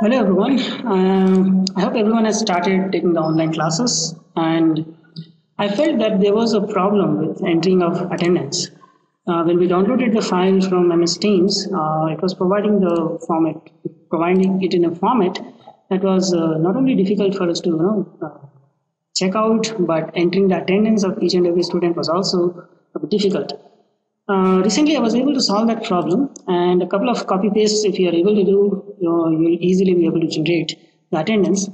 Hello everyone. Um, I hope everyone has started taking the online classes and I felt that there was a problem with entering of attendance. Uh, when we downloaded the file from MS Teams, uh, it was providing the format, providing it in a format that was uh, not only difficult for us to you know uh, check out, but entering the attendance of each and every student was also difficult. Uh, recently, I was able to solve that problem, and a couple of copy pastes, if you are able to do, you you'll easily be able to generate the attendance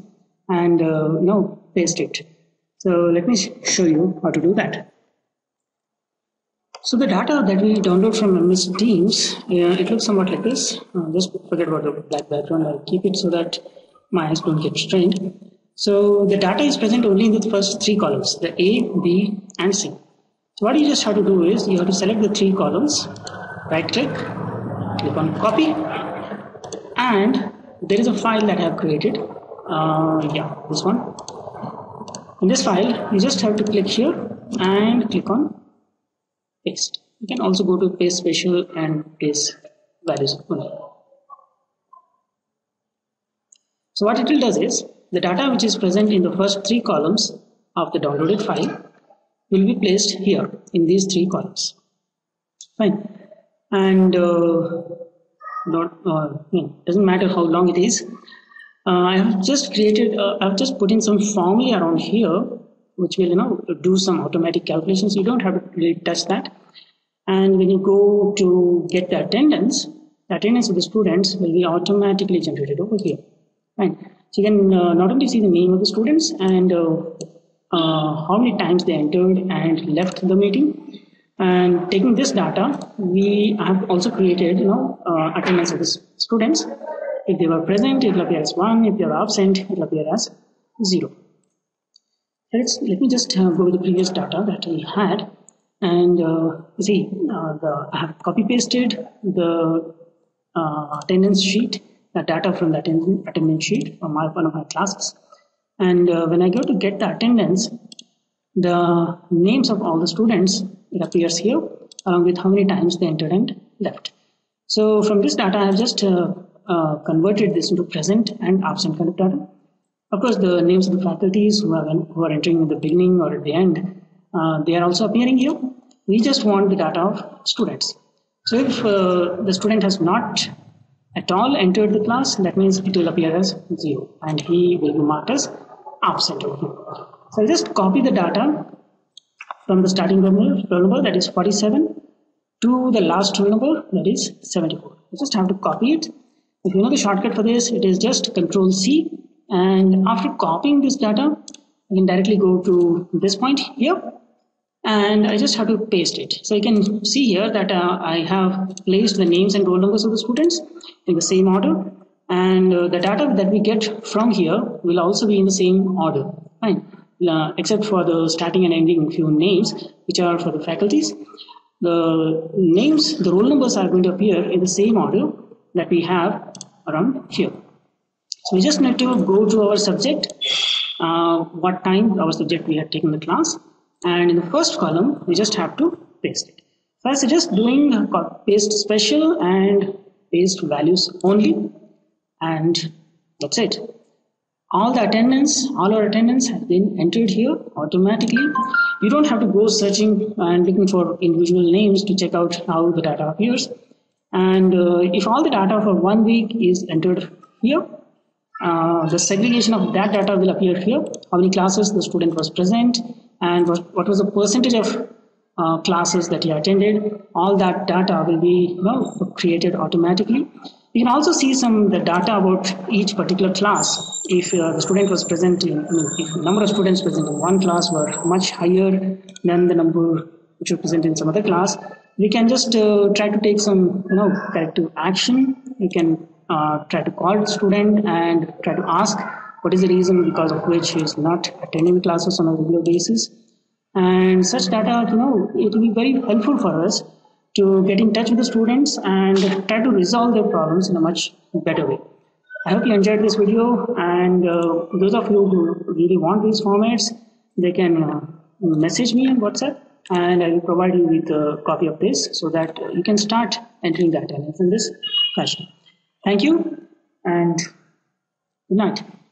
and uh, you know paste it. So let me sh show you how to do that. So the data that we download from MS Teams, uh, it looks somewhat like this. Uh, just forget about the black background. I'll keep it so that my eyes don't get strained. So the data is present only in the first three columns, the A, B, and C. So what you just have to do is you have to select the three columns, right click, click on copy, and there is a file that I have created. Uh, yeah, this one. In this file, you just have to click here and click on paste. You can also go to paste special and paste values only. So what it will does is the data which is present in the first three columns of the downloaded file will be placed here in these three columns. Fine. And uh, not uh, doesn't matter how long it is. Uh, I have just created, uh, I've just put in some formula around here, which will, you know, do some automatic calculations. You don't have to really touch that. And when you go to get the attendance, the attendance of the students will be automatically generated over here. Fine. So you can uh, not only see the name of the students and uh, how many times they entered and left the meeting. And taking this data, we have also created, you know, uh, attendance of the students. If they were present, it will appear as one. If they were absent, it will appear as zero. Let's, let me just uh, go to the previous data that we had. And uh, see, uh, the, I have copy pasted the uh, attendance sheet, the data from the attendance sheet from my, one of my classes. And uh, when I go to get the attendance, the names of all the students, it appears here along with how many times they entered and left. So from this data, I have just uh, uh, converted this into present and absent kind of data. Of course, the names of the faculties who are, who are entering in the beginning or at the end, uh, they are also appearing here. We just want the data of students. So if uh, the student has not at all entered the class, that means it will appear as zero and he will be marked as absent over here. So I'll just copy the data from the starting roll number that is 47 to the last roll number that is 74. You just have to copy it. If you know the shortcut for this, it is just Control C and after copying this data, I can directly go to this point here and I just have to paste it. So you can see here that uh, I have placed the names and roll numbers of the students in the same order and uh, the data that we get from here will also be in the same order. Fine. Uh, except for the starting and ending few names which are for the faculties. The names the roll numbers are going to appear in the same order that we have around here. So we just need to go to our subject uh, what time our subject we have taken the class. And in the first column we just have to paste it. So I suggest doing paste special and paste values only and that's it. All the attendance all our attendance has been entered here automatically. You don't have to go searching and looking for individual names to check out how the data appears. And uh, if all the data for one week is entered here uh, the segregation of that data will appear here how many classes the student was present and what, what was the percentage of uh, classes that he attended. All that data will be you know, created automatically you can also see some the data about each particular class. If uh, the student was present in, I mean, if number of students present in one class were much higher than the number which were present in some other class, we can just uh, try to take some, you know, corrective action. We can uh, try to call the student and try to ask what is the reason because of which he is not attending classes on a regular basis. And such data, you know, it will be very helpful for us to get in touch with the students and try to resolve their problems in a much better way. I hope you enjoyed this video and uh, those of you who really want these formats, they can uh, message me on WhatsApp and I will provide you with a copy of this so that you can start entering the attendance in this fashion. Thank you and Good night.